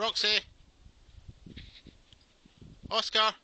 Roxy? Oscar?